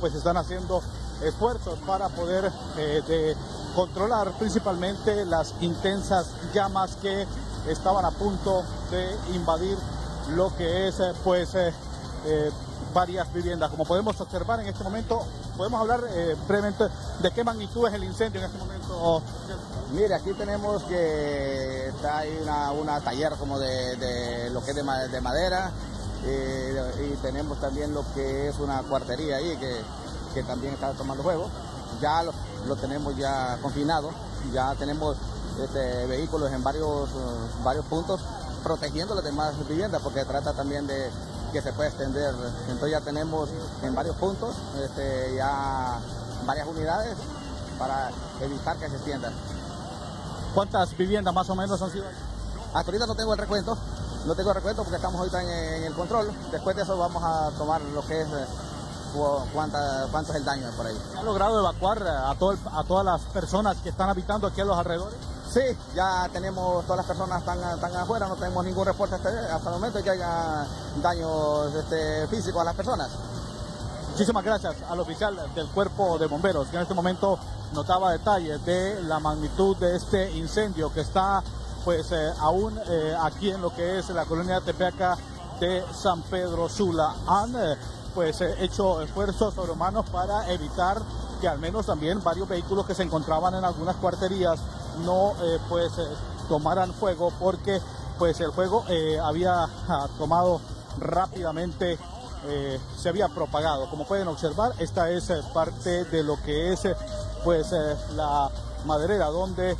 pues están haciendo esfuerzos para poder eh, controlar principalmente las intensas llamas que estaban a punto de invadir lo que es eh, pues eh, varias viviendas. Como podemos observar en este momento, podemos hablar brevemente de qué magnitud es el incendio en este momento. Mire, aquí tenemos que ahí una, una taller como de, lo que es de, madera y tenemos también lo que es una cuartería ahí que, que también está tomando fuego. Ya lo, lo tenemos ya confinado, ya tenemos este, vehículos en varios, varios puntos protegiendo las demás viviendas porque trata también de que se pueda extender. Entonces ya tenemos en varios puntos este, ya varias unidades para evitar que se extienda. ¿Cuántas viviendas más o menos han sido? Hasta ahorita no tengo el recuento, no tengo el recuento porque estamos ahorita en, en el control. Después de eso vamos a tomar lo que es cuánta, cuánto es el daño por ahí. ¿Ha logrado evacuar a, todo a todas las personas que están habitando aquí a los alrededores? Sí, ya tenemos, todas las personas están, están afuera, no tenemos ningún reporte hasta, hasta el momento de que haya daños este, físicos a las personas. Muchísimas gracias al oficial del cuerpo de bomberos que en este momento notaba detalles de la magnitud de este incendio que está pues eh, aún eh, aquí en lo que es la colonia Tepeaca de San Pedro Sula. Han eh, pues hecho esfuerzos sobrehumanos para evitar que al menos también varios vehículos que se encontraban en algunas cuarterías no pues tomaran fuego porque pues el fuego había tomado rápidamente se había propagado como pueden observar esta es parte de lo que es pues la maderera donde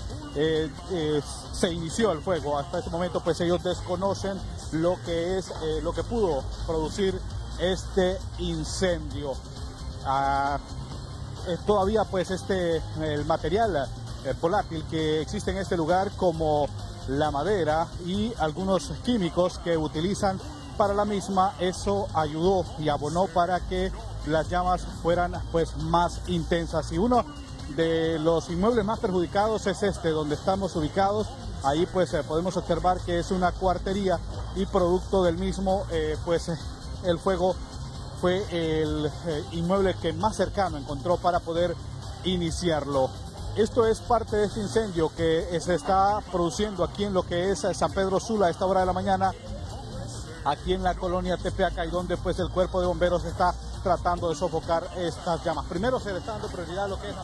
se inició el fuego hasta este momento pues ellos desconocen lo que es lo que pudo producir este incendio. Ah, todavía pues este el material volátil que existe en este lugar como la madera y algunos químicos que utilizan para la misma, eso ayudó y abonó para que las llamas fueran pues más intensas. Y uno de los inmuebles más perjudicados es este, donde estamos ubicados. Ahí pues eh, podemos observar que es una cuartería y producto del mismo eh, pues el fuego fue el eh, inmueble que más cercano encontró para poder iniciarlo. Esto es parte de este incendio que se está produciendo aquí en lo que es San Pedro Sula a esta hora de la mañana, aquí en la colonia Tepeaca y donde pues el cuerpo de bomberos está tratando de sofocar estas llamas. Primero se le está dando prioridad a lo que es.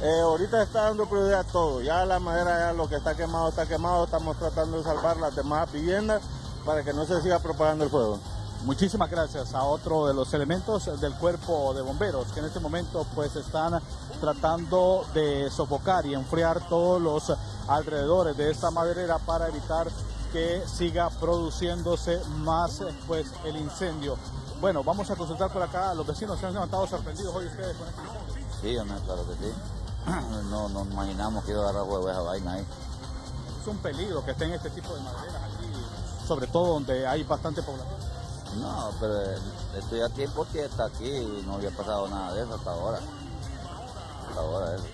Eh, ahorita está dando prioridad a todo, ya la madera, ya lo que está quemado está quemado, estamos tratando de salvar las demás viviendas para que no se siga propagando el fuego. Muchísimas gracias a otro de los elementos del cuerpo de bomberos que en este momento pues están tratando de sofocar y enfriar todos los alrededores de esta maderera para evitar que siga produciéndose más pues el incendio. Bueno, vamos a consultar por acá, los vecinos se han levantado sorprendidos hoy ustedes con este incendio. Sí, hombre, claro que sí. No nos imaginamos que iba a agarrar huevo esa vaina ahí. Es un peligro que estén este tipo de maderas aquí, sobre todo donde hay bastante población. No, pero estoy aquí porque está aquí y no había pasado nada de eso hasta ahora. Hasta ahora eso.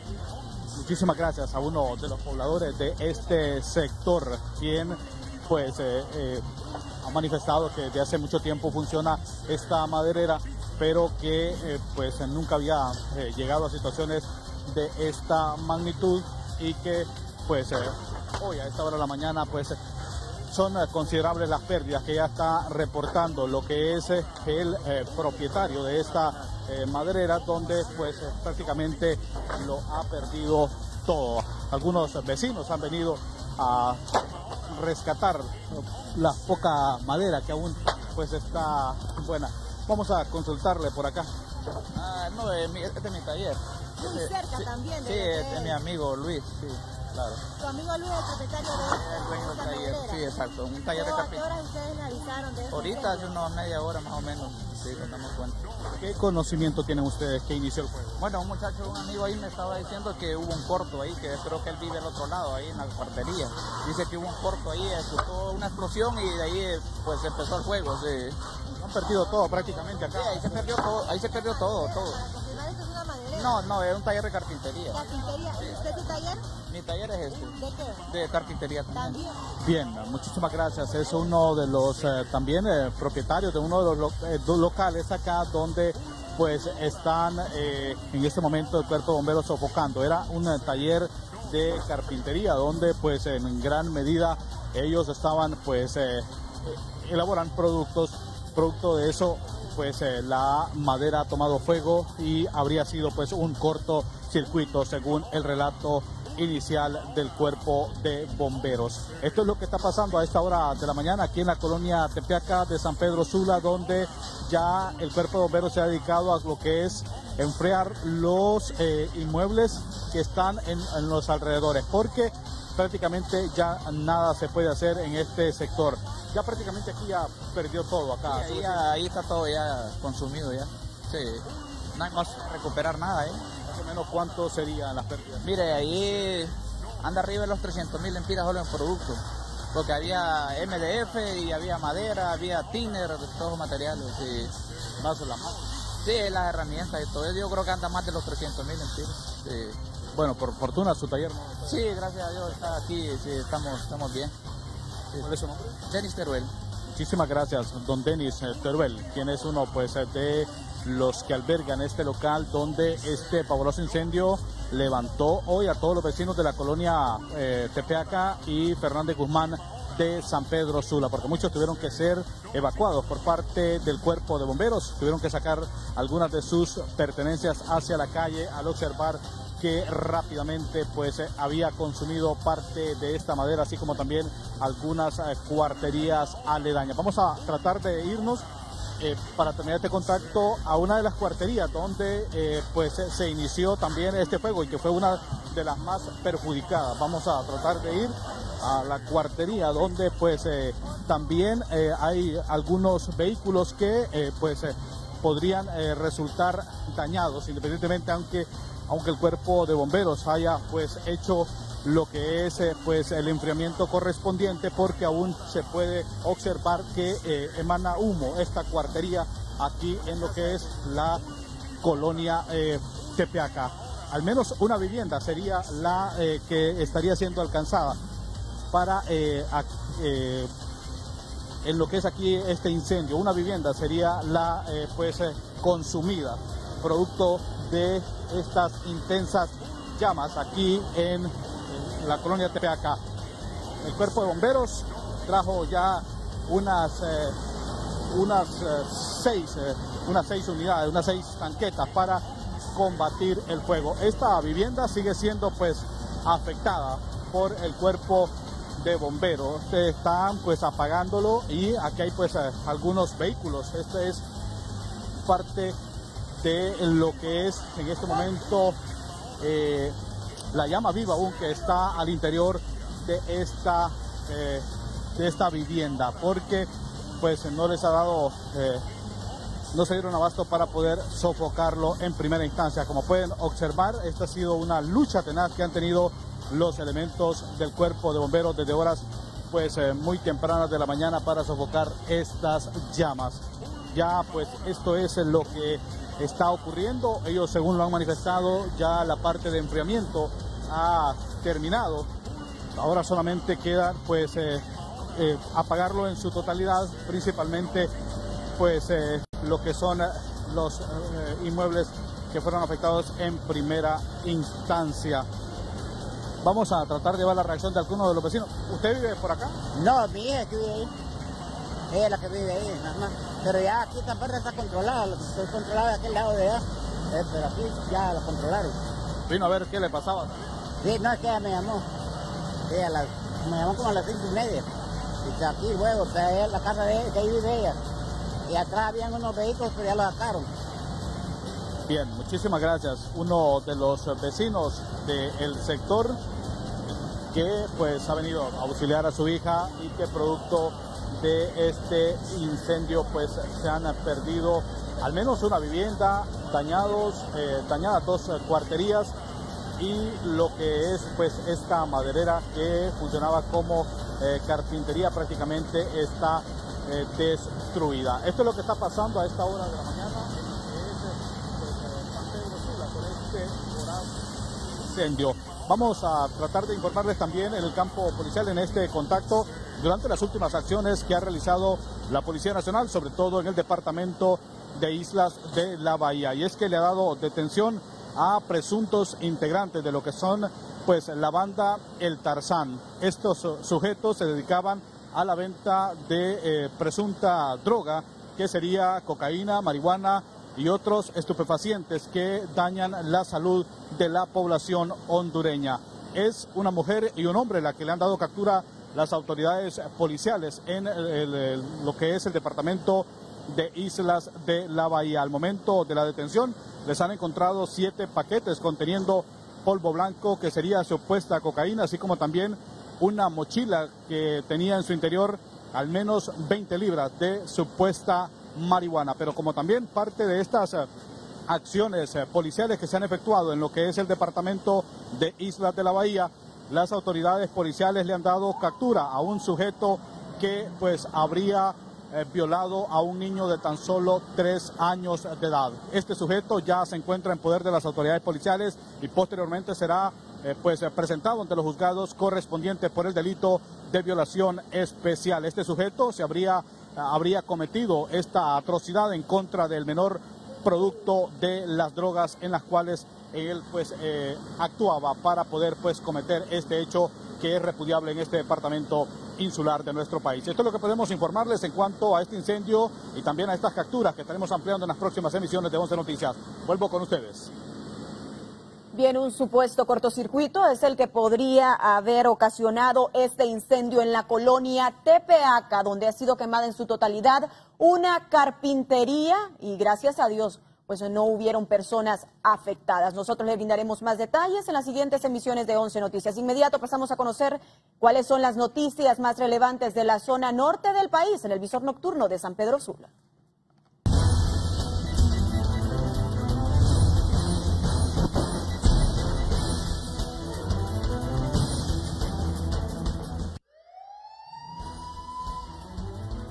Muchísimas gracias a uno de los pobladores de este sector, quien pues eh, eh, ha manifestado que desde hace mucho tiempo funciona esta maderera, pero que eh, pues nunca había llegado a situaciones de esta magnitud y que pues hoy a esta hora de la mañana pues son eh, considerables las pérdidas que ya está reportando lo que es eh, el eh, propietario de esta maderera, donde pues prácticamente lo ha perdido todo. Algunos vecinos han venido a rescatar la poca madera que aún pues está buena. Vamos a consultarle por acá. Ah, no, este es mi taller. Muy cerca también. Sí, este es mi amigo Luis. Sí. Claro. ¿Tu amigo Luis es el propietario de el dueño del taller? Sí, exacto, un taller de carpintería. ¿A qué hora ustedes me avisaron de eso? Ahorita hace una media hora más o menos, sí, nos damos cuenta. ¿Qué conocimiento tienen ustedes que inició el fuego? Bueno, un muchacho, un amigo ahí me estaba diciendo que hubo un corto ahí, que creo que él vive al otro lado, ahí en la cuartería. Dice que hubo un corto ahí, escuchó una explosión y de ahí pues empezó el fuego, sí. Han perdido todo prácticamente acá. Sí, ahí se perdió todo, ahí se perdió todo, todo. No, no, es un taller de carpintería. ¿Carpintería? ¿Usted es tu taller? Mi taller es este. ¿De qué? De carpintería también. Bien, muchísimas gracias. Es uno de los eh, también eh, propietarios de uno de los eh, locales acá donde pues están eh, en este momento el cuerpo de bomberos sofocando. Era un taller de carpintería donde pues en gran medida ellos estaban pues eh, elaborando productos, producto de eso pues eh, la madera ha tomado fuego y habría sido pues un corto circuito según el relato inicial del cuerpo de bomberos. Esto es lo que está pasando a esta hora de la mañana aquí en la colonia Tepeaca de San Pedro Sula, donde ya el cuerpo de bomberos se ha dedicado a lo que es enfriar los eh, inmuebles que están en, en los alrededores, porque prácticamente ya nada se puede hacer en este sector. Ya prácticamente aquí ya perdió todo acá. Sí, ahí, ya- ahí está todo ya consumido ya. Sí. No hay más recuperar nada, ¿eh? Más o menos cuánto serían las pérdidas. Mire, ahí anda arriba de los 300 mil empiras solo en productos. Porque había MDF y había madera, había thinner, todos los materiales. Sí, Más o la más. sí las herramientas y todo eso. Yo creo que anda más de los 300 mil empiras. Sí. Bueno, por fortuna su taller no. Sí, gracias a Dios está aquí, sí, estamos, estamos bien. ¿Cuál es su nombre? Denis Teruel. Muchísimas gracias, don Denis eh, Teruel, quien es uno pues eh, de los que albergan este local donde este pavoroso incendio levantó hoy a todos los vecinos de la colonia eh, Tepeaca y Fernández Guzmán de San Pedro Sula, porque muchos tuvieron que ser evacuados por parte del cuerpo de bomberos, tuvieron que sacar algunas de sus pertenencias hacia la calle al observar que rápidamente pues eh, había consumido parte de esta madera, así como también algunas eh, cuarterías aledañas. Vamos a tratar de irnos eh, para terminar este contacto a una de las cuarterías donde pues se inició también este fuego y que fue una de las más perjudicadas. Vamos a tratar de ir a la cuartería donde pues también hay algunos vehículos que pues podrían resultar dañados independientemente aunque aunque el cuerpo de bomberos haya pues hecho lo que es eh, pues el enfriamiento correspondiente porque aún se puede observar que eh, emana humo esta cuartería aquí en lo que es la colonia eh, Tepeaca. Al menos una vivienda sería la eh, que estaría siendo alcanzada para en lo que es aquí este incendio. Una vivienda sería la pues consumida, producto de estas intensas llamas aquí en, la colonia Tepeaca. El cuerpo de bomberos trajo ya unas eh, unas eh, seis eh, unas seis unidades, unas seis tanquetas para combatir el fuego. Esta vivienda sigue siendo pues afectada por el cuerpo de bomberos. Están pues apagándolo y aquí hay pues algunos vehículos. Este es parte de lo que es en este momento eh, la llama viva aún que está al interior de esta eh, de esta vivienda porque pues no les ha dado eh, no se dieron abasto para poder sofocarlo en primera instancia. Como pueden observar, esta ha sido una lucha tenaz que han tenido los elementos del cuerpo de bomberos desde horas pues muy tempranas de la mañana para sofocar estas llamas. Ya pues esto es lo que está ocurriendo. Ellos según lo han manifestado ya la parte de enfriamiento ha terminado. Ahora solamente queda pues eh, eh, apagarlo en su totalidad, principalmente pues eh, lo que son los inmuebles que fueron afectados en primera instancia. Vamos a tratar de ver la reacción de algunos de los vecinos. ¿Usted vive por acá? No, mi hija vive. Ella es la que vive ahí, nada más. Pero ya aquí esta parte está controlada, lo que controlado de aquel lado de allá. Eh, pero aquí ya lo controlaron. Vino a ver qué le pasaba. Sí, no es que ella me llamó. Ella la- me llamó como a las cinco y media. Y aquí luego, o sea, ella es la casa de ella, que ahí vive ella. Y atrás habían unos vehículos, pero ya los sacaron. Bien, muchísimas gracias. Uno de los vecinos del sector que pues ha venido a auxiliar a su hija y que producto de este incendio pues se han perdido al menos una vivienda, dañados, eh, dañadas dos cuarterías y lo que es pues esta maderera que funcionaba como eh, carpintería prácticamente está eh, destruida. Esto es lo que está pasando a esta hora de la mañana en este incendio. Vamos a tratar de informarles también en el campo policial en este contacto durante las últimas acciones que ha realizado la Policía Nacional, sobre todo en el departamento de Islas de la Bahía. Y es que le ha dado detención a presuntos integrantes de lo que son pues la banda El Tarzán. Estos sujetos se dedicaban a la venta de eh, presunta droga que sería cocaína, marihuana y otros estupefacientes que dañan la salud de la población hondureña. Es una mujer y un hombre la que le han dado captura las autoridades policiales en lo que es el departamento de Islas de la Bahía. Al momento de la detención les han encontrado siete paquetes conteniendo polvo blanco que sería supuesta cocaína, así como también una mochila que tenía en su interior al menos 20 libras de supuesta marihuana. Pero como también parte de estas eh, acciones eh, policiales que se han efectuado en lo que es el departamento de Islas de la Bahía, las autoridades policiales le han dado captura a un sujeto que pues habría eh, violado a un niño de tan solo tres años de edad. Este sujeto ya se encuentra en poder de las autoridades policiales y posteriormente será pues presentado ante los juzgados correspondientes por el delito de violación especial. Este sujeto se habría, habría cometido esta atrocidad en contra del menor producto de las drogas en las cuales él pues eh, actuaba para poder pues cometer este hecho que es repudiable en este departamento insular de nuestro país. Esto es lo que podemos informarles en cuanto a este incendio y también a estas capturas que estaremos ampliando en las próximas emisiones de 11 Noticias. Vuelvo con ustedes. Bien, un supuesto cortocircuito es el que podría haber ocasionado este incendio en la colonia Tepeaca, donde ha sido quemada en su totalidad una carpintería y gracias a Dios pues no hubieron personas afectadas. Nosotros le brindaremos más detalles en las siguientes emisiones de 11 Noticias. Inmediato pasamos a conocer cuáles son las noticias más relevantes de la zona norte del país en el visor nocturno de San Pedro Sula.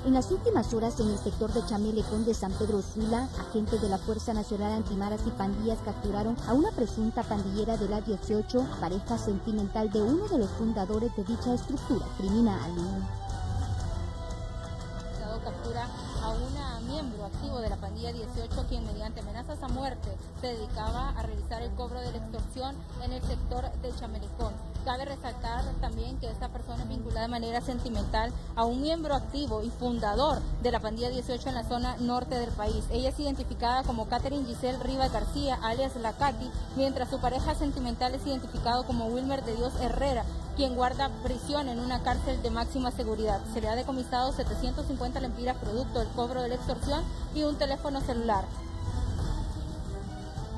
En las últimas horas, en el sector de Chamelecón de San Pedro Sula, agentes de la Fuerza Nacional Antimaras y Pandillas capturaron a una presunta pandillera de la 18, pareja sentimental de uno de los fundadores de dicha estructura criminal. captura a una miembro activo de la pandilla 18 quien mediante amenazas a muerte se dedicaba a realizar el cobro de la extorsión en el sector de Chamelecón. Cabe resaltar también que esta persona es vinculada de manera sentimental a un miembro activo y fundador de la pandilla 18 en la zona norte del país. Ella es identificada como Catherine Giselle Rivas García, alias La Cati, mientras su pareja sentimental es identificado como Wilmer de Dios Herrera, quien guarda prisión en una cárcel de máxima seguridad. Se le ha decomisado 750 lempiras producto del cobro de la extorsión y un teléfono celular.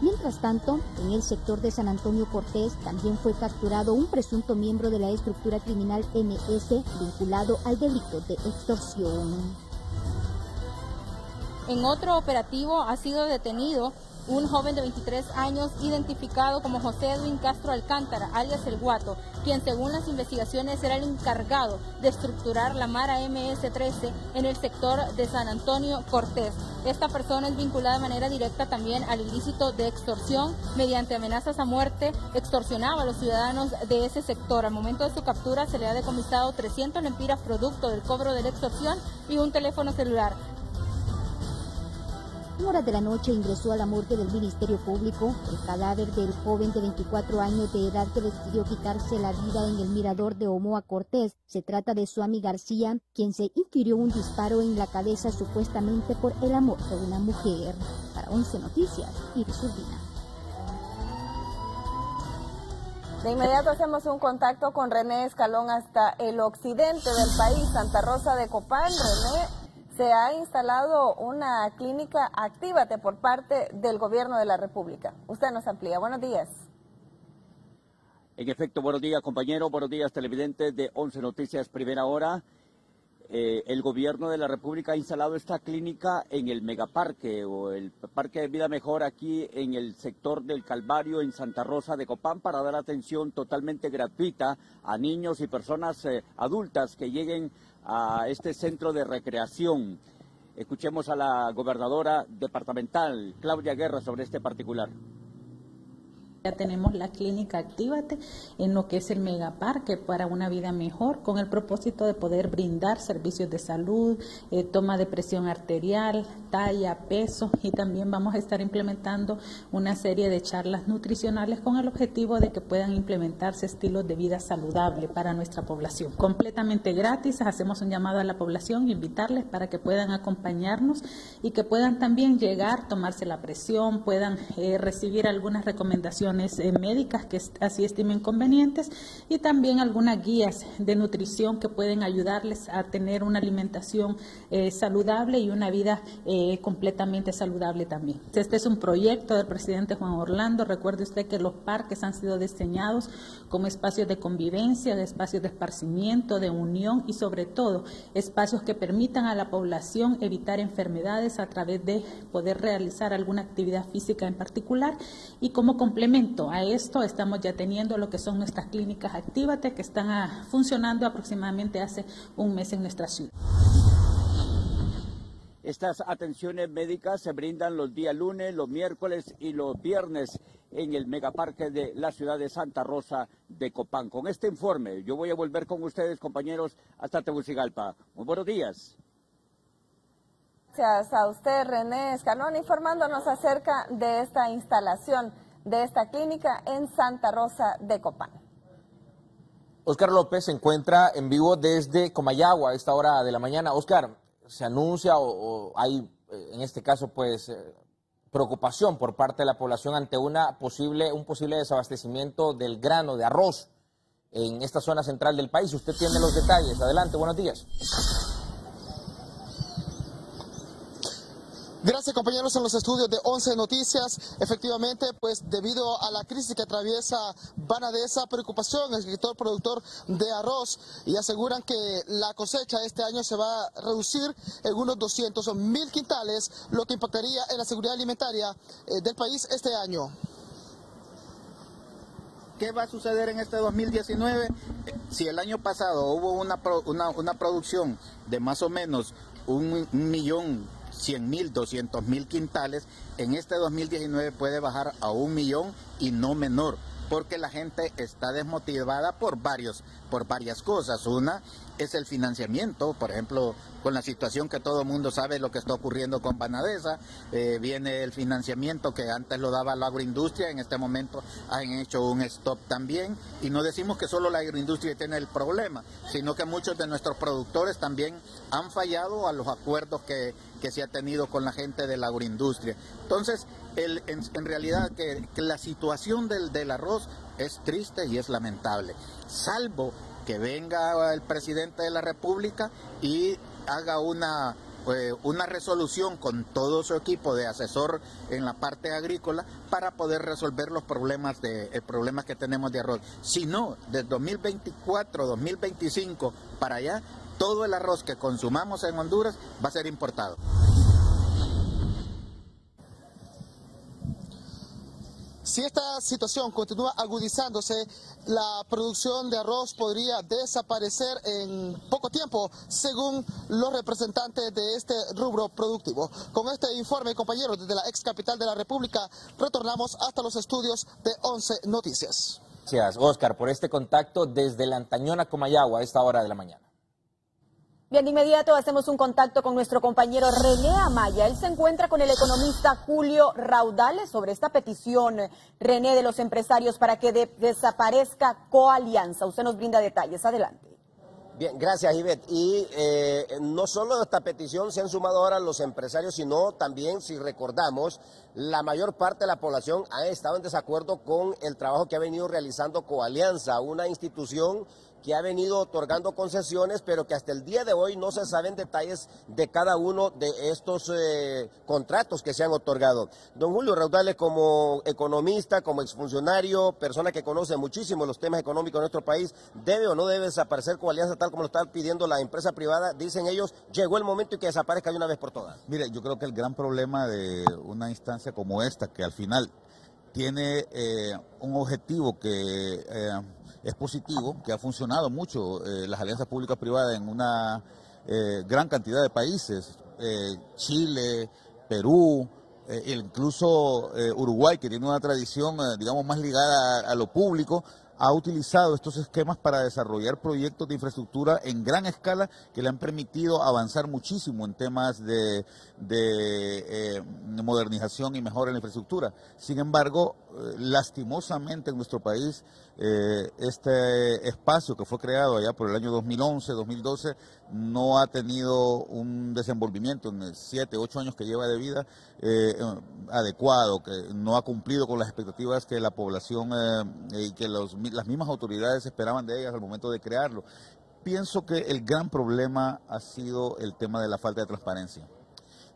Mientras tanto, en el sector de San Antonio Cortés también fue capturado un presunto miembro de la estructura criminal MS vinculado al delito de extorsión. En otro operativo ha sido detenido un joven de 23 años identificado como José Edwin Castro Alcántara, alias El Guato, quien según las investigaciones era el encargado de estructurar la Mara MS-13 en el sector de San Antonio Cortés. Esta persona es vinculada de manera directa también al ilícito de extorsión mediante amenazas a muerte, extorsionaba a los ciudadanos de ese sector. Al momento de su captura se le ha decomisado 300 lempiras producto del cobro de la extorsión y un teléfono celular. En horas de la noche ingresó a la morgue del Ministerio Público el cadáver del joven de 24 años de edad que decidió quitarse la vida en el mirador de Omoa Cortés. Se trata de Suami García, quien se infirió un disparo en la cabeza supuestamente por el amor de una mujer. Para 11 Noticias, Iris Urbina. De inmediato hacemos un contacto con René Escalón hasta el occidente del país, Santa Rosa de Copán. René, se ha instalado una clínica Actívate por parte del gobierno de la República. Usted nos amplía. Buenos días. En efecto, buenos días compañeros, buenos días televidentes de 11 Noticias Primera Hora. Eh, el gobierno de la República ha instalado esta clínica en el megaparque o el Parque de Vida Mejor aquí en el sector del Calvario en Santa Rosa de Copán para dar atención totalmente gratuita a niños y personas eh, adultas que lleguen a este centro de recreación. Escuchemos a la gobernadora departamental, Claudia Guerra, sobre este particular. Ya tenemos la clínica Actívate en lo que es el megaparque para una vida mejor, con el propósito de poder brindar servicios de salud, eh, toma de presión arterial, talla, peso y también vamos a estar implementando una serie de charlas nutricionales con el objetivo de que puedan implementarse estilos de vida saludable para nuestra población. Completamente gratis, hacemos un llamado a la población, invitarles para que puedan acompañarnos y que puedan también llegar, tomarse la presión, puedan eh, recibir algunas recomendaciones eh, médicas que así estimen convenientes y también algunas guías de nutrición que pueden ayudarles a tener una alimentación eh, saludable y una vida completamente saludable también. Este es un proyecto del presidente Juan Orlando. Recuerde usted que los parques han sido diseñados como espacios de convivencia, de espacios de esparcimiento, de unión y sobre todo espacios que permitan a la población evitar enfermedades a través de poder realizar alguna actividad física en particular y como complemento a esto estamos ya teniendo lo que son nuestras clínicas Actívate que están ah, funcionando aproximadamente hace un mes en nuestra ciudad. Estas atenciones médicas se brindan los días lunes, los miércoles y los viernes en el megaparque de la ciudad de Santa Rosa de Copán. Con este informe yo voy a volver con ustedes, compañeros, hasta Tegucigalpa. Muy buenos días. Gracias a usted, René Escalón, informándonos acerca de esta instalación de esta clínica en Santa Rosa de Copán. Oscar López se encuentra en vivo desde Comayagua a esta hora de la mañana. Oscar, se anuncia o, hay, eh, en este caso, pues, eh, preocupación por parte de la población ante una posible, un posible desabastecimiento del grano, de arroz, en esta zona central del país. Usted tiene los detalles. Adelante, buenos días. Gracias compañeros en los estudios de 11 Noticias. Efectivamente, pues debido a la crisis que atraviesa Banadesa, preocupación el sector productor de arroz y aseguran que la cosecha este año se va a reducir en unos 200 mil quintales, lo que impactaría en la seguridad alimentaria eh, del país este año. ¿Qué va a suceder en este 2019? Si el año pasado hubo una, una, producción de más o menos un millón 100 mil, 200 mil quintales, en este 2019 puede bajar a un millón y no menor porque la gente está desmotivada por varios, por varias cosas. Una es el financiamiento, por ejemplo, con la situación que todo el mundo sabe lo que está ocurriendo con Banadesa, eh, viene el financiamiento que antes lo daba la agroindustria, en este momento han hecho un stop también, y no decimos que solo la agroindustria tiene el problema, sino que muchos de nuestros productores también han fallado a los acuerdos que, que se ha tenido con la gente de la agroindustria. Entonces, el, en, realidad que, la situación del, del arroz es triste y es lamentable, salvo que venga el presidente de la República y haga una, eh, una resolución con todo su equipo de asesor en la parte agrícola para poder resolver los problemas, de, problemas que tenemos de arroz. Si no, de 2024, 2025 para allá, todo el arroz que consumamos en Honduras va a ser importado. Si esta situación continúa agudizándose, la producción de arroz podría desaparecer en poco tiempo, según los representantes de este rubro productivo. Con este informe, compañeros, desde la ex capital de la República, retornamos hasta los estudios de 11 Noticias. Gracias, Oscar, por este contacto desde la Antañona Comayagua a esta hora de la mañana. Bien, de inmediato hacemos un contacto con nuestro compañero René Amaya. Él se encuentra con el economista Julio Raudales sobre esta petición, René, de los empresarios para que desaparezca Coalianza. Usted nos brinda detalles. Adelante. Bien, gracias Ivette. Y eh, no solo esta petición se han sumado ahora los empresarios, sino también, si recordamos, la mayor parte de la población ha estado en desacuerdo con el trabajo que ha venido realizando Coalianza, una institución que ha venido otorgando concesiones, pero que hasta el día de hoy no se saben detalles de cada uno de estos eh, contratos que se han otorgado. Don Julio Raudales, como economista, como exfuncionario, persona que conoce muchísimo los temas económicos de nuestro país, ¿debe o no debe desaparecer con alianza tal como lo está pidiendo la empresa privada? Dicen ellos, llegó el momento y que desaparezca de una vez por todas. Mire, yo creo que el gran problema de una instancia como esta, que al final tiene eh, un objetivo que eh, es positivo, que ha funcionado mucho eh, las alianzas públicas privadas en una eh, gran cantidad de países, eh, Chile, Perú, incluso Uruguay, que tiene una tradición, digamos, más ligada a, lo público, ha utilizado estos esquemas para desarrollar proyectos de infraestructura en gran escala que le han permitido avanzar muchísimo en temas de, de modernización y mejora en la infraestructura. Sin embargo, lastimosamente en nuestro país, eh, este espacio que fue creado allá por el año 2011, 2012, no ha tenido un desenvolvimiento en siete, ocho años que lleva de vida adecuado, que no ha cumplido con las expectativas que la población y que los las mismas autoridades esperaban de ellas al momento de crearlo. Pienso que el gran problema ha sido el tema de la falta de transparencia,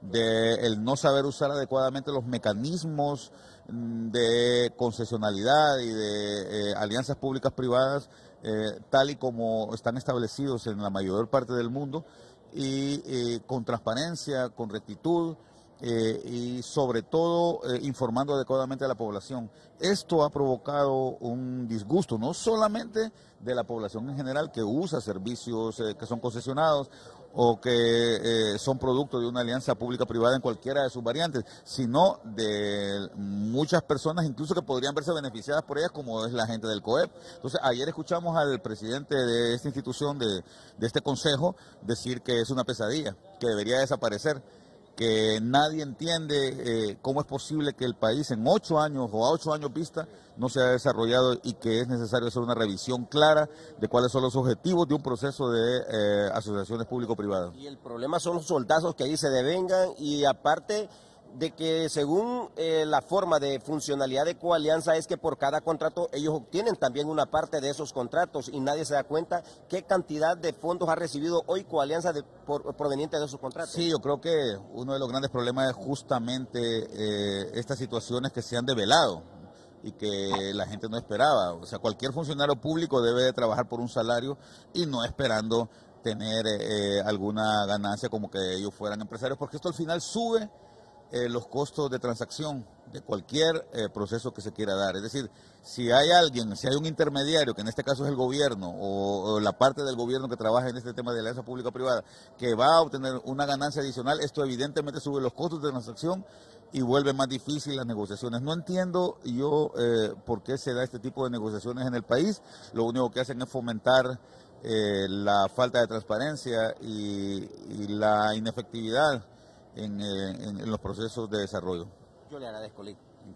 de el no saber usar adecuadamente los mecanismos de concesionalidad y de eh, alianzas públicas privadas eh, tal y como están establecidos en la mayor parte del mundo y eh, con transparencia, con rectitud y sobre todo informando adecuadamente a la población. Esto ha provocado un disgusto, no solamente de la población en general que usa servicios que son concesionados o que son producto de una alianza pública-privada en cualquiera de sus variantes, sino de muchas personas incluso que podrían verse beneficiadas por ellas, como es la gente del COEP. Entonces, ayer escuchamos al presidente de esta institución, de, de este consejo, decir que es una pesadilla, que debería desaparecer que nadie entiende eh, cómo es posible que el país en ocho años o a ocho años vista no se haya desarrollado y que es necesario hacer una revisión clara de cuáles son los objetivos de un proceso de eh, asociaciones público-privadas. Y el problema son los soldazos que ahí se devengan y aparte de que según eh, la forma de funcionalidad de Coalianza es que por cada contrato ellos obtienen también una parte de esos contratos y nadie se da cuenta qué cantidad de fondos ha recibido hoy Coalianza por, proveniente de esos contratos. Sí, yo creo que uno de los grandes problemas es justamente eh, estas situaciones que se han develado y que la gente no esperaba. O sea, cualquier funcionario público debe de trabajar por un salario y no esperando tener eh, alguna ganancia como que ellos fueran empresarios, porque esto al final sube eh, los costos de transacción de cualquier eh, proceso que se quiera dar. Es decir, si hay alguien, si hay un intermediario, que en este caso es el gobierno o, la parte del gobierno que trabaja en este tema de alianza pública-privada, que va a obtener una ganancia adicional, esto evidentemente sube los costos de transacción y vuelve más difícil las negociaciones. No entiendo yo eh, por qué se da este tipo de negociaciones en el país. Lo único que hacen es fomentar la falta de transparencia y la inefectividad en, eh, en, los procesos de desarrollo. Yo le agradezco,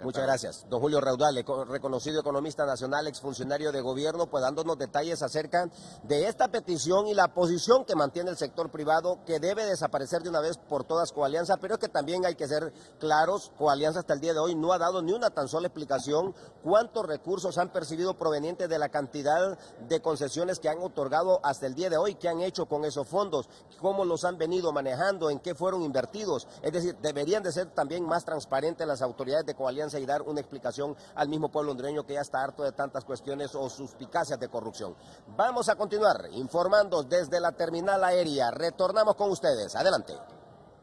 Muchas gracias. Don Julio Raudal, reconocido economista nacional, exfuncionario de gobierno, pues dándonos detalles acerca de esta petición y la posición que mantiene el sector privado, que debe desaparecer de una vez por todas Coalianza, pero que también hay que ser claros, Coalianza hasta el día de hoy no ha dado ni una tan sola explicación cuántos recursos han percibido provenientes de la cantidad de concesiones que han otorgado hasta el día de hoy, qué han hecho con esos fondos, cómo los han venido manejando, en qué fueron invertidos. Es decir, deberían de ser también más transparentes las autoridades de Coalianza y dar una explicación al mismo pueblo hondureño que ya está harto de tantas cuestiones o suspicacias de corrupción. Vamos a continuar informando desde la terminal aérea. Retornamos con ustedes. Adelante.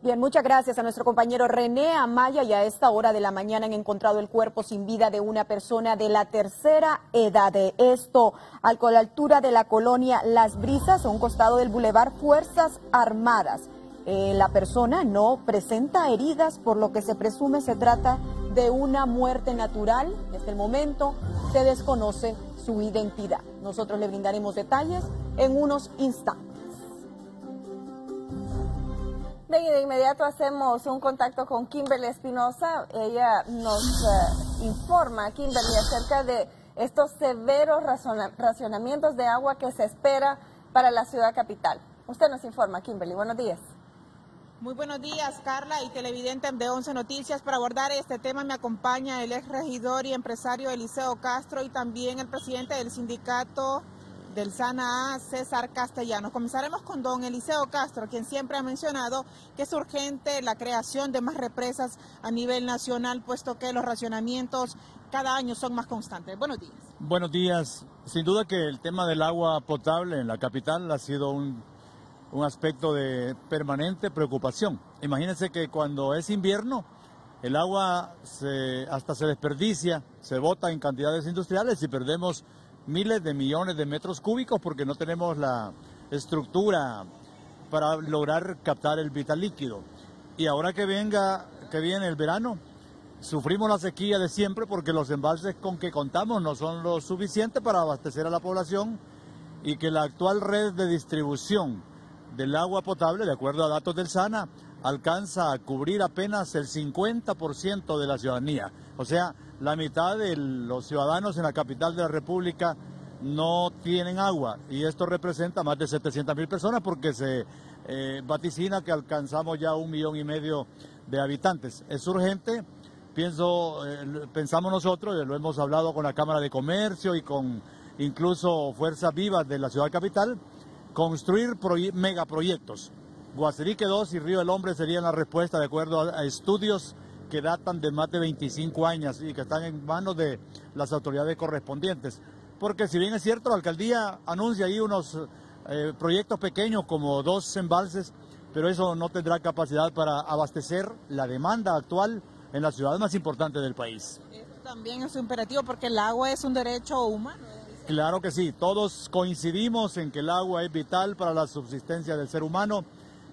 Bien, muchas gracias a nuestro compañero René Amaya y a esta hora de la mañana han encontrado el cuerpo sin vida de una persona de la tercera edad. De esto, a la altura de la colonia Las Brisas, a un costado del bulevar Fuerzas Armadas. Eh, la persona no presenta heridas, por lo que se presume se trata de una muerte natural. Desde el momento se desconoce su identidad. Nosotros le brindaremos detalles en unos instantes. De inmediato hacemos un contacto con Kimberly Espinosa. Ella nos uh, informa, Kimberly, acerca de estos severos racionamientos de agua que se espera para la ciudad capital. Usted nos informa, Kimberly. Buenos días. Muy buenos días, Carla y televidente de Once Noticias. Para abordar este tema me acompaña el ex regidor y empresario Eliseo Castro y también el presidente del sindicato del SANA, César Castellanos. Comenzaremos con don Eliseo Castro, quien siempre ha mencionado que es urgente la creación de más represas a nivel nacional, puesto que los racionamientos cada año son más constantes. Buenos días. Buenos días. Sin duda que el tema del agua potable en la capital ha sido un un aspecto de permanente preocupación. Imagínense que cuando es invierno, el agua hasta se desperdicia, se bota en cantidades industriales y perdemos miles de millones de metros cúbicos porque no tenemos la estructura para lograr captar el vital líquido. Y ahora que venga, que viene el verano, sufrimos la sequía de siempre porque los embalses con que contamos no son lo suficiente para abastecer a la población y que la actual red de distribución del agua potable, de acuerdo a datos del SANA, alcanza a cubrir apenas el 50% de la ciudadanía. O sea, la mitad de los ciudadanos en la capital de la República no tienen agua y esto representa más de 700 mil personas porque se eh, vaticina que alcanzamos ya un millón y medio de habitantes. Es urgente, pienso, eh, pensamos nosotros, lo hemos hablado con la Cámara de Comercio y con incluso Fuerzas Vivas de la ciudad capital, construir megaproyectos. Guaserique 2 y Río del Hombre serían la respuesta de acuerdo a, estudios que datan de más de 25 años y que están en manos de las autoridades correspondientes. Porque si bien es cierto, la alcaldía anuncia ahí unos eh, proyectos pequeños como dos embalses, pero eso no tendrá capacidad para abastecer la demanda actual en la ciudad más importante del país. Esto también es imperativo porque el agua es un derecho humano. Claro que sí, todos coincidimos en que el agua es vital para la subsistencia del ser humano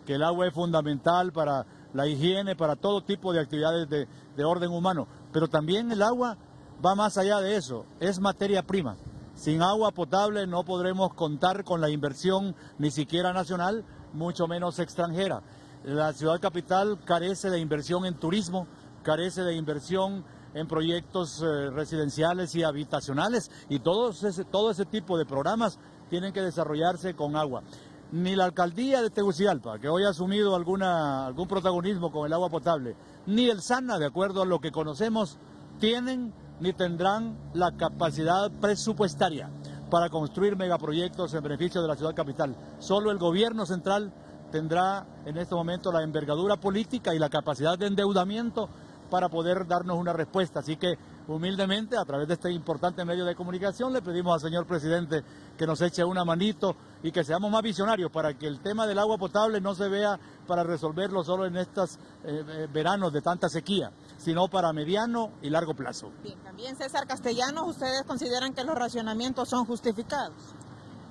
que el agua es fundamental para la higiene, para todo tipo de actividades de, orden humano. Pero también el agua va más allá de eso, es materia prima. Sin agua potable no podremos contar con la inversión ni siquiera nacional, mucho menos extranjera. La ciudad capital carece de inversión en turismo, carece de inversión en proyectos eh, residenciales y habitacionales y todo todo ese tipo de programas tienen que desarrollarse con agua ni la alcaldía de Tegucigalpa, que hoy ha asumido alguna, algún protagonismo con el agua potable, ni el SANA, de acuerdo a lo que conocemos, tienen ni tendrán la capacidad presupuestaria para construir megaproyectos en beneficio de la ciudad capital. Solo el gobierno central tendrá en este momento la envergadura política y la capacidad de endeudamiento para poder darnos una respuesta. Así que humildemente, a través de este importante medio de comunicación, le pedimos al señor presidente que nos eche una manito y que seamos más visionarios para que el tema del agua potable no se vea para resolverlo solo en estos eh, eh, veranos de tanta sequía, sino para mediano y largo plazo. Bien, también César Castellanos, ¿ustedes consideran que los racionamientos son justificados?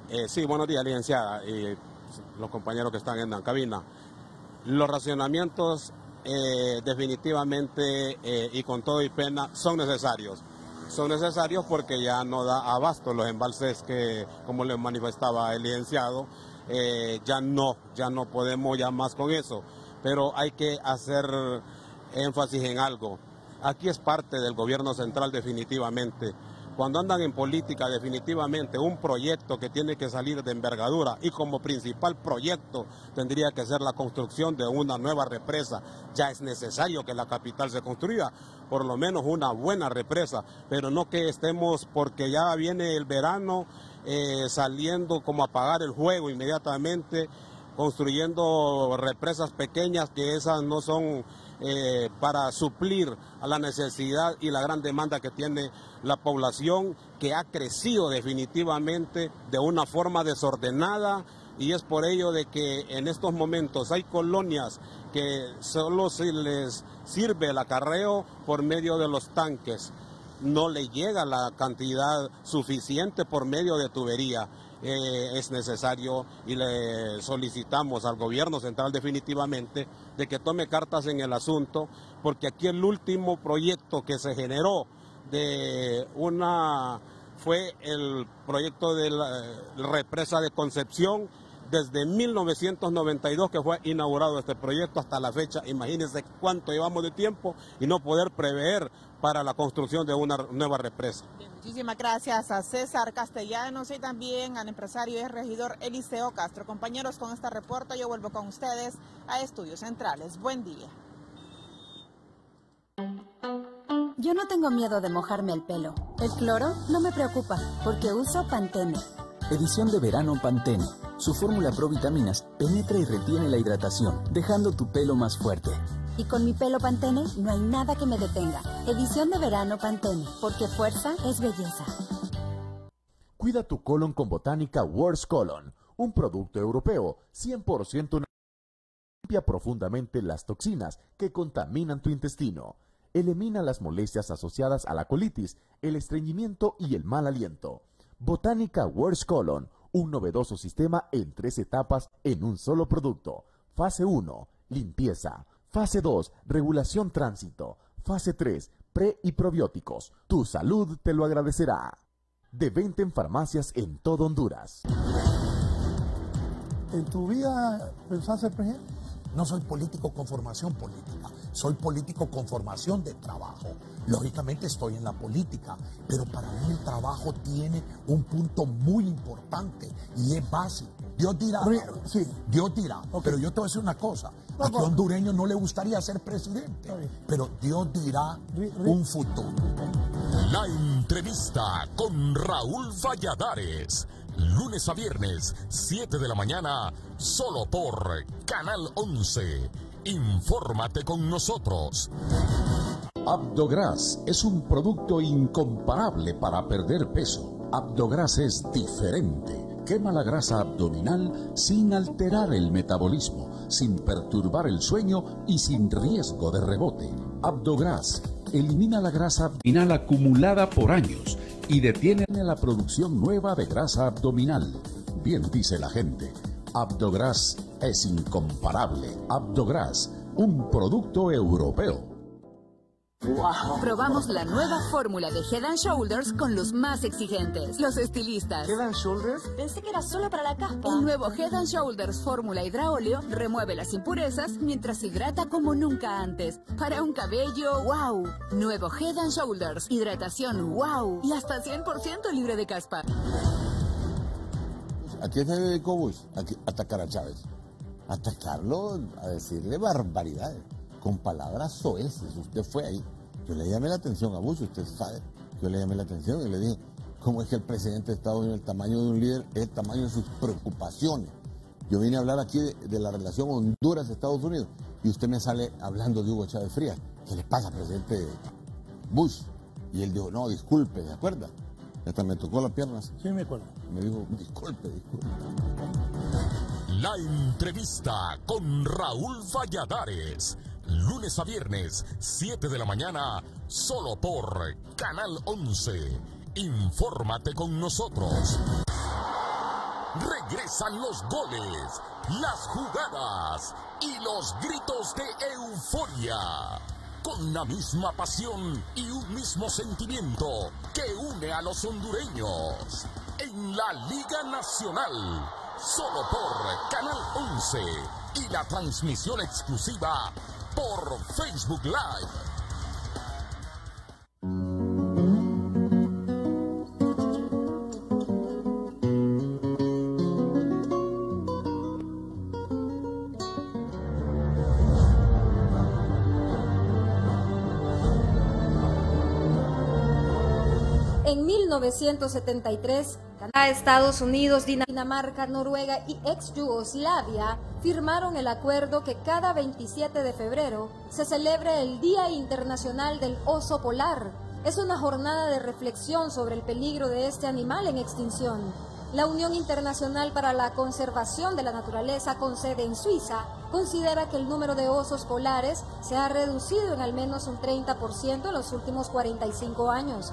Eh, sí, buenos días, licenciada, y los compañeros que están en la cabina. Los racionamientos eh, definitivamente eh, y con todo y pena son necesarios. Son necesarios porque ya no da abasto los embalses que, como le manifestaba el licenciado, eh, ya no, ya no podemos ya más con eso. Pero hay que hacer énfasis en algo. Aquí es parte del gobierno central definitivamente cuando andan en política definitivamente un proyecto que tiene que salir de envergadura y como principal proyecto tendría que ser la construcción de una nueva represa. Ya es necesario que la capital se construya, por lo menos una buena represa, pero no que estemos porque ya viene el verano eh, saliendo como a apagar el juego inmediatamente, construyendo represas pequeñas que esas no son eh, para suplir a la necesidad y la gran demanda que tiene la población, que ha crecido definitivamente de una forma desordenada y es por ello de que en estos momentos hay colonias que solo se les sirve el acarreo por medio de los tanques. No le llega la cantidad suficiente por medio de tubería. Eh, es necesario y le solicitamos al gobierno central definitivamente de que tome cartas en el asunto, porque aquí el último proyecto que se generó de una fue el proyecto de la represa de Concepción desde 1992 que fue inaugurado este proyecto hasta la fecha. Imagínense cuánto llevamos de tiempo y no poder prever para la construcción de una nueva represa. muchísimas gracias a César Castellanos y también al empresario y regidor Eliseo Castro. Compañeros, con esta reporta yo vuelvo con ustedes a Estudios Centrales. Buen día. Yo no tengo miedo de mojarme el pelo. El cloro no me preocupa porque uso Pantene. Edición de verano Pantene. Su fórmula provitaminas penetra y retiene la hidratación, dejando tu pelo más fuerte. Y con mi pelo Pantene no hay nada que me detenga. Edición de verano Pantene, porque fuerza es belleza. Cuida tu colon con Botánica Worst Colon, un producto europeo 100% limpia profundamente las toxinas que contaminan tu intestino. Elimina las molestias asociadas a la colitis, el estreñimiento y el mal aliento. Botánica Worst Colon, un novedoso sistema en tres etapas en un solo producto. Fase 1, limpieza. Fase 2, regulación tránsito. Fase 3, pre y probióticos. Tu salud te lo agradecerá. De venta en farmacias en todo Honduras. ¿En tu vida pensás ser presidente? No soy político con formación política, soy político con formación de trabajo. Lógicamente estoy en la política, pero para mí el trabajo tiene un punto muy importante y es básico. Dios dirá, sí. Dios dirá, pero yo te voy a decir una cosa, a qué hondureño no le gustaría ser presidente, pero Dios dirá un futuro. La entrevista con Raúl Valladares. Lunes a viernes, 7 de la mañana, solo por Canal 11. Infórmate con nosotros. Abdogras es un producto incomparable para perder peso. Abdogras es diferente. Quema la grasa abdominal sin alterar el metabolismo, sin perturbar el sueño y sin riesgo de rebote. Abdogras elimina la grasa abdominal acumulada por años y detiene la producción nueva de grasa abdominal. Bien dice la gente, Abdogras es incomparable. Abdogras, un producto europeo. Probamos la nueva fórmula de Head and Shoulders con los más exigentes, los estilistas. ¿Head and Shoulders? Pensé que era solo para la caspa. El nuevo Head and Shoulders fórmula hidráoleo remueve las impurezas mientras hidrata como nunca antes. Para un cabello, wow. Nuevo Head and Shoulders, hidratación, wow. Y hasta 100% libre de caspa. ¿A qué se dedicó Bush? Atacar a Chávez. Atacarlo, a decirle barbaridades, con palabras soeces. Usted fue ahí. Yo le llamé la atención a Bush, usted sabe. Yo le llamé la atención y le dije, ¿cómo es que el presidente de Estados Unidos, el tamaño de un líder, es el tamaño de sus preocupaciones? Yo vine a hablar aquí de, la relación Honduras-Estados Unidos y usted me sale hablando de Hugo Chávez Frías. ¿Qué le pasa, presidente Bush? Y él dijo, no, disculpe, ¿de acuerdo? Hasta me tocó las piernas. Sí, me acuerdo. Me dijo, disculpe, disculpe. La entrevista con Raúl Valladares. Lunes a viernes, 7 de la mañana, solo por Canal 11. Infórmate con nosotros. Regresan los goles, las jugadas y los gritos de euforia con la misma pasión y un mismo sentimiento que une a los hondureños. En la Liga Nacional, solo por Canal 11 y la transmisión exclusiva por Facebook Live. 1973, Canadá, Estados Unidos, Dinamarca, Noruega y ex Yugoslavia firmaron el acuerdo que cada 27 de febrero se celebre el Día Internacional del Oso Polar. Es una jornada de reflexión sobre el peligro de este animal en extinción. La Unión Internacional para la Conservación de la Naturaleza, con sede en Suiza, considera que el número de osos polares se ha reducido en al menos un 30% en los últimos 45 años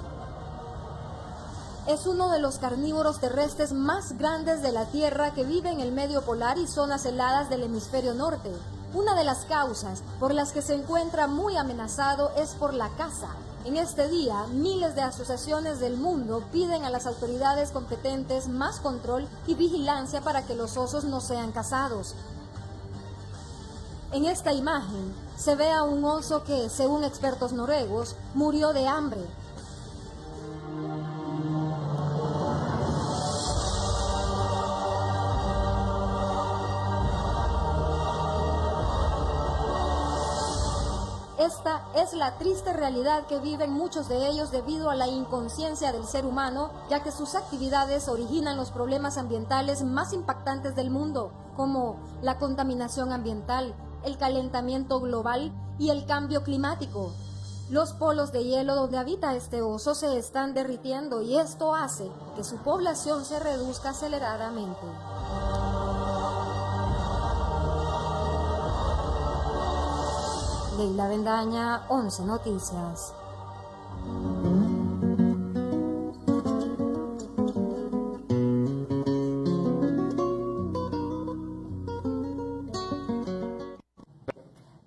es uno de los carnívoros terrestres más grandes de la Tierra que vive en el medio polar y zonas heladas del hemisferio norte. Una de las causas por las que se encuentra muy amenazado es por la caza. En este día, miles de asociaciones del mundo piden a las autoridades competentes más control y vigilancia para que los osos no sean cazados. En esta imagen se ve a un oso que, según expertos noruegos, murió de hambre Esta es la triste realidad que viven muchos de ellos debido a la inconsciencia del ser humano, ya que sus actividades originan los problemas ambientales más impactantes del mundo, como la contaminación ambiental, el calentamiento global y el cambio climático. Los polos de hielo donde habita este oso se están derritiendo y esto hace que su población se reduzca aceleradamente. Leila Vendaña, 11 Noticias.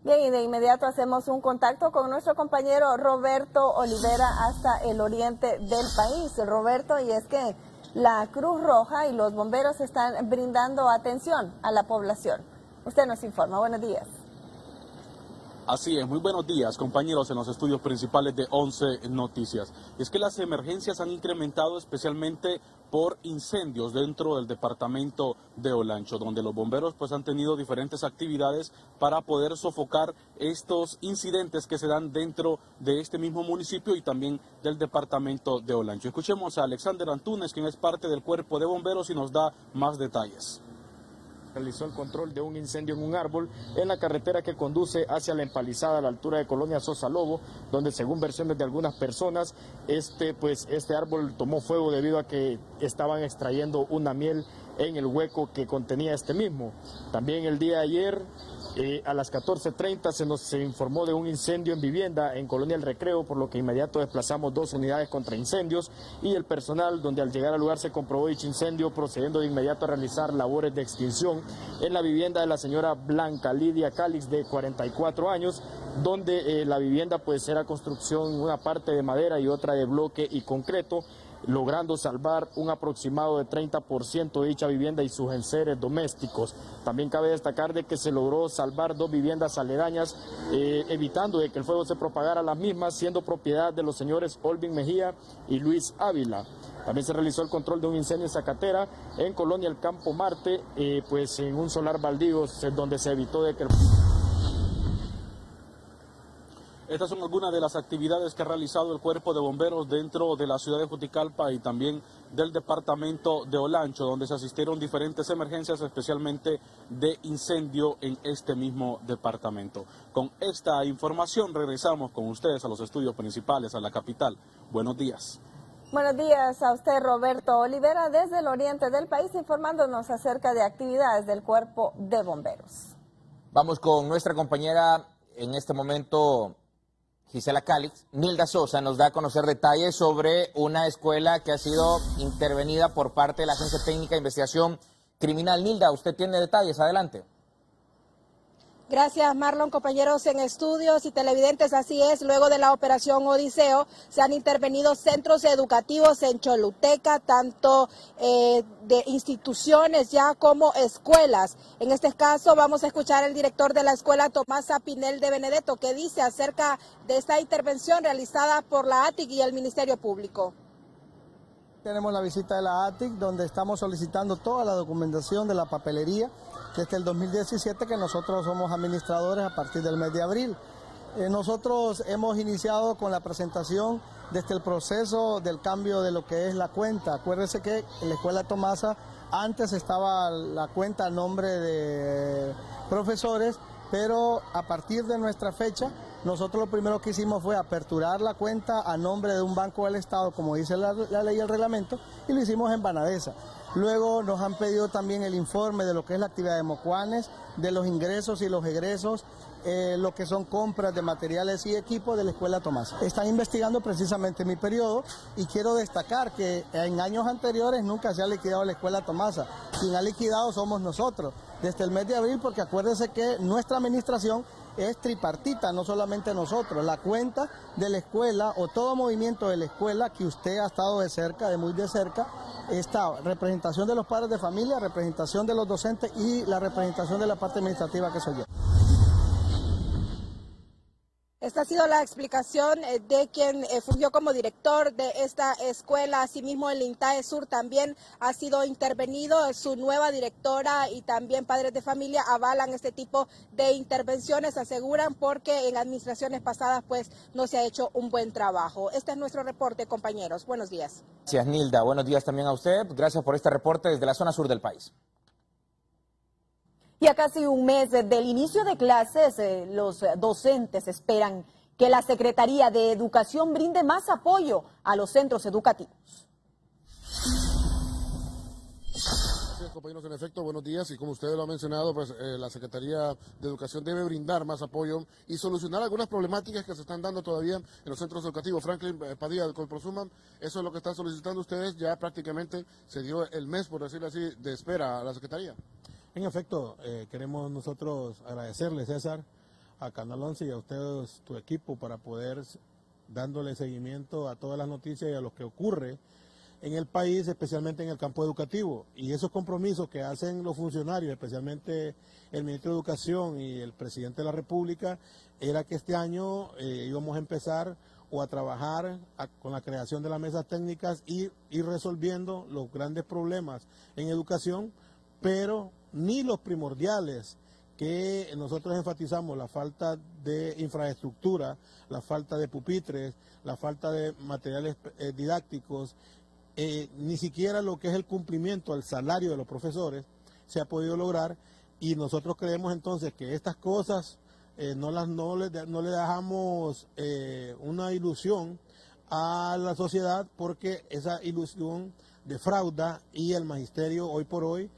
Bien, y de inmediato hacemos un contacto con nuestro compañero Roberto Olivera hasta el oriente del país. Roberto, y es que la Cruz Roja y los bomberos están brindando atención a la población. Usted nos informa. Buenos días. Así es, muy buenos días compañeros en los estudios principales de 11 Noticias. Es que las emergencias han incrementado especialmente por incendios dentro del departamento de Olancho, donde los bomberos pues han tenido diferentes actividades para poder sofocar estos incidentes que se dan dentro de este mismo municipio y también del departamento de Olancho. Escuchemos a Alexander Antunes, quien es parte del cuerpo de bomberos y nos da más detalles realizó el control de un incendio en un árbol en la carretera que conduce hacia la empalizada a la altura de Colonia Sosa Lobo, donde según versiones de algunas personas, este, pues, este árbol tomó fuego debido a que estaban extrayendo una miel en el hueco que contenía este mismo. También el día de ayer eh, a las 14.30 se nos informó de un incendio en vivienda en Colonia El Recreo, por lo que inmediato desplazamos dos unidades contra incendios y el personal, donde al llegar al lugar se comprobó dicho incendio, procediendo de inmediato a realizar labores de extinción en la vivienda de la señora Blanca Lidia Calix, de 44 años, donde eh, la vivienda pues era construcción, una parte de madera y otra de bloque y concreto logrando salvar un aproximado de 30% de dicha vivienda y sus enseres domésticos. También cabe destacar de que se logró salvar dos viviendas aledañas, eh, evitando de que el fuego se propagara a las mismas, siendo propiedad de los señores Olvin Mejía y Luis Ávila. También se realizó el control de un incendio en Zacatera, en Colonia El Campo Marte, eh, pues en un solar baldío, donde se evitó de que el... Estas son algunas de las actividades que ha realizado el cuerpo de bomberos dentro de la ciudad de Juticalpa y también del departamento de Olancho, donde se asistieron diferentes emergencias, especialmente de incendio en este mismo departamento. Con esta información regresamos con ustedes a los estudios principales, a la capital. Buenos días. Buenos días a usted, Roberto Olivera, desde el oriente del país, informándonos acerca de actividades del cuerpo de bomberos. Vamos con nuestra compañera en este momento Gisela Calix, Nilda Sosa nos da a conocer detalles sobre una escuela que ha sido intervenida por parte de la Agencia Técnica de Investigación Criminal. Nilda, usted tiene detalles, adelante. Gracias, Marlon. Compañeros en estudios y televidentes, así es. Luego de la operación Odiseo, se han intervenido centros educativos en Choluteca, tanto eh, de instituciones ya como escuelas. En este caso, vamos a escuchar al director de la escuela, Tomás Pinel de Benedetto, que dice acerca de esta intervención realizada por la ATIC y el Ministerio Público. Tenemos la visita de la ATIC, donde estamos solicitando toda la documentación de la papelería desde el 2017 que nosotros somos administradores a partir del mes de abril. Eh, nosotros hemos iniciado con la presentación desde el proceso del cambio de lo que es la cuenta. Acuérdense que en la escuela Tomasa antes estaba la cuenta a nombre de profesores, pero a partir de nuestra fecha nosotros lo primero que hicimos fue aperturar la cuenta a nombre de un banco del Estado, como dice la, ley y el reglamento, y lo hicimos en Banadesa. Luego nos han pedido también el informe de lo que es la actividad de Mocuanes, de los ingresos y los egresos, eh, lo que son compras de materiales y equipos de la Escuela Tomás. Están investigando precisamente mi periodo y quiero destacar que en años anteriores nunca se ha liquidado la Escuela Tomasa. Quien ha liquidado somos nosotros desde el mes de abril porque acuérdese que nuestra administración es tripartita, no solamente nosotros. La cuenta de la escuela o todo movimiento de la escuela que usted ha estado de cerca, de muy de cerca, está representación de los padres de familia, representación de los docentes y la representación de la parte administrativa que soy yo. Esta ha sido la explicación eh, de quien eh, fungió como director de esta escuela. Asimismo, el INTAE Sur también ha sido intervenido. Su nueva directora y también padres de familia avalan este tipo de intervenciones, aseguran, porque en administraciones pasadas pues no se ha hecho un buen trabajo. Este es nuestro reporte, compañeros. Buenos días. Gracias, Nilda. Buenos días también a usted. Gracias por este reporte desde la zona sur del país. Y a casi un mes del inicio de clases, eh, los docentes esperan que la Secretaría de Educación brinde más apoyo a los centros educativos. Gracias, compañeros. En efecto, buenos días. Y como ustedes lo han mencionado, pues eh, la Secretaría de Educación debe brindar más apoyo y solucionar algunas problemáticas que se están dando todavía en los centros educativos. Franklin eh, Padilla, con Prosuman, eso es lo que están solicitando ustedes. Ya prácticamente se dio el mes, por decirlo así, de espera a la Secretaría. En efecto, eh, queremos nosotros agradecerle, César, a Canal 11 y a ustedes, tu equipo, para poder dándole seguimiento a todas las noticias y a lo que ocurre en el país, especialmente en el campo educativo. Y esos compromisos que hacen los funcionarios, especialmente el ministro de Educación y el presidente de la República, era que este año eh, íbamos a empezar o a trabajar con la creación de las mesas técnicas y ir resolviendo los grandes problemas en educación, pero ni los primordiales que nosotros enfatizamos, la falta de infraestructura, la falta de pupitres, la falta de materiales eh, didácticos, eh, ni siquiera lo que es el cumplimiento al salario de los profesores se ha podido lograr y nosotros creemos entonces que estas cosas eh, no, las, no, le, no le dejamos una ilusión a la sociedad porque esa ilusión defrauda y el magisterio hoy por hoy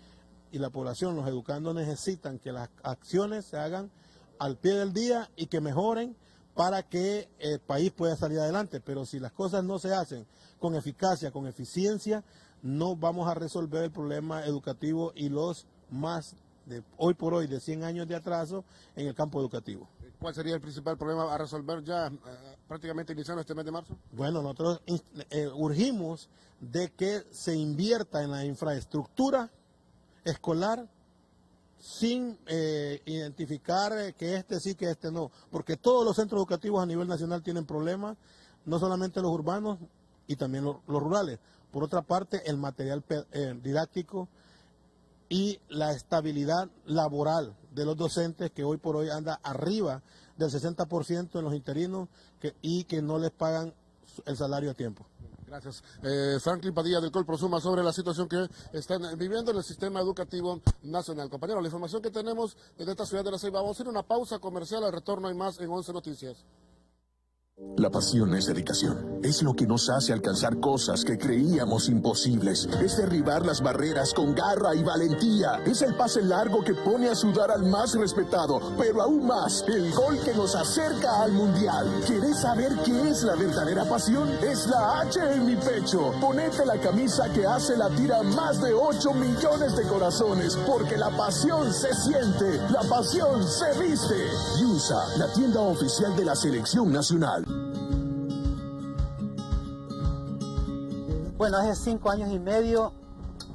y la población, los educandos necesitan que las acciones se hagan al pie del día y que mejoren para que el país pueda salir adelante. Pero si las cosas no se hacen con eficacia, con eficiencia, no vamos a resolver el problema educativo y los más de hoy por hoy de 100 años de atraso en el campo educativo. ¿Cuál sería el principal problema a resolver ya eh, prácticamente iniciando este mes de marzo? Bueno, nosotros eh, urgimos de que se invierta en la infraestructura escolar sin eh, identificar que este sí, que este no, porque todos los centros educativos a nivel nacional tienen problemas, no solamente los urbanos y también los, rurales. Por otra parte, el material didáctico, y la estabilidad laboral de los docentes que hoy por hoy anda arriba del 60% en los interinos y que no les pagan el salario a tiempo. Gracias. Eh, Franklin Padilla del Colprosuma sobre la situación que están viviendo en el sistema educativo nacional. Compañero, la información que tenemos desde esta ciudad de La Ceiba. Vamos a hacer una pausa comercial. Al retorno hay más en 11 Noticias. La pasión es dedicación. Es lo que nos hace alcanzar cosas que creíamos imposibles. Es derribar las barreras con garra y valentía. Es el pase largo que pone a sudar al más respetado, pero aún más, el gol que nos acerca al mundial. ¿Quieres saber qué es la verdadera pasión? Es la H en mi pecho. Ponete la camisa que hace la tira más de 8 millones de corazones, porque la pasión se siente, la pasión se viste. Yusa, la tienda oficial de la selección nacional. Bueno, hace cinco años y medio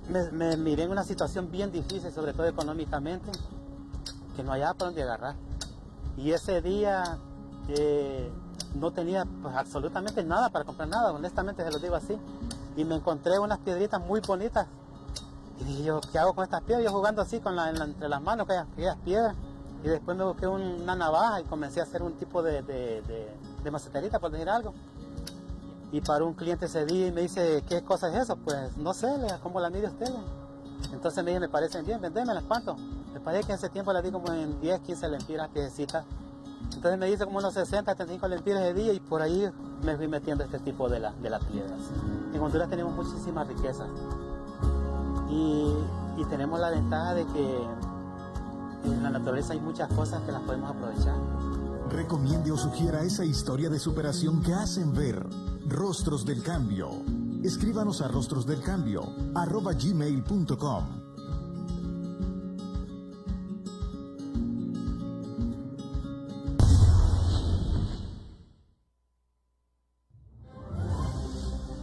me, miré en una situación bien difícil, sobre todo económicamente, que no había para dónde agarrar. Y ese día eh, no tenía pues, absolutamente nada para comprar nada, honestamente se lo digo así. Y me encontré unas piedritas muy bonitas. Y dije yo, ¿qué hago con estas piedras? Yo jugando así con entre las manos, aquellas, piedras. Y después me busqué una navaja y comencé a hacer un tipo de, de maceterita, por decir algo y para un cliente ese día y me dice, ¿qué cosa es eso? Pues no sé, ¿cómo la mide usted? Entonces me dice, me parecen bien, vendémelas, ¿cuánto? Me parece que en ese tiempo la di como en 10, 15 lempiras piececitas. Entonces me dice como unos 60, 75 lempiras de día y por ahí me fui metiendo este tipo de, la, de las piedras. En Honduras tenemos muchísimas riquezas y, y tenemos la ventaja de que en la naturaleza hay muchas cosas que las podemos aprovechar. Recomiende o sugiera esa historia de superación que hacen ver Rostros del Cambio. Escríbanos a rostrosdelcambio@gmail.com.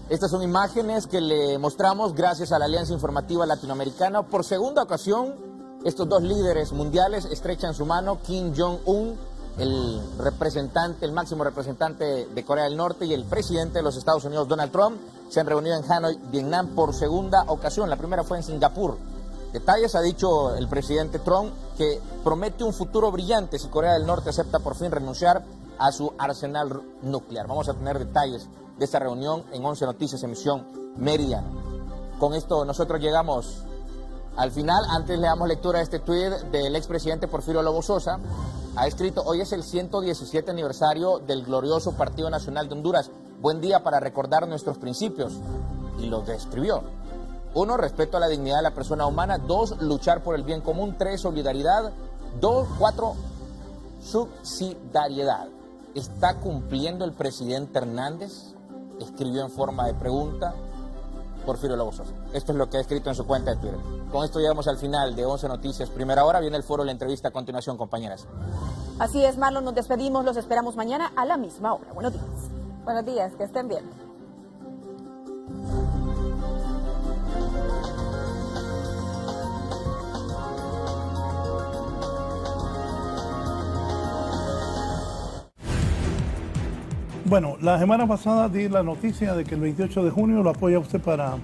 Estas son imágenes que le mostramos gracias a la Alianza Informativa Latinoamericana. Por segunda ocasión, estos dos líderes mundiales estrechan su mano, Kim Jong-un el representante, el máximo representante de Corea del Norte y el presidente de los Estados Unidos, Donald Trump, se han reunido en Hanoi, Vietnam, por segunda ocasión. La primera fue en Singapur. Detalles ha dicho el presidente Trump que promete un futuro brillante si Corea del Norte acepta por fin renunciar a su arsenal nuclear. Vamos a tener detalles de esta reunión en 11 Noticias, emisión Meridiana. Con esto nosotros llegamos al final. Antes le damos lectura a este tuit del expresidente Porfirio Lobo Sosa, ha escrito, hoy es el 117 aniversario del glorioso Partido Nacional de Honduras. Buen día para recordar nuestros principios. Y los describió. Uno, respeto a la dignidad de la persona humana. Dos, luchar por el bien común. Tres, solidaridad. Dos, cuatro, subsidiariedad. ¿Está cumpliendo el presidente Hernández? Escribió en forma de pregunta Porfirio Lobo Sosa. Esto es lo que ha escrito en su cuenta de Twitter. Con esto llegamos al final de 11 Noticias. Primera hora viene el foro, la entrevista a continuación, compañeras. Así es, Marlon, nos despedimos, los esperamos mañana a la misma hora. Buenos días. Buenos días, que estén bien. Bueno, la semana pasada di la noticia de que el 28 de junio lo apoya usted para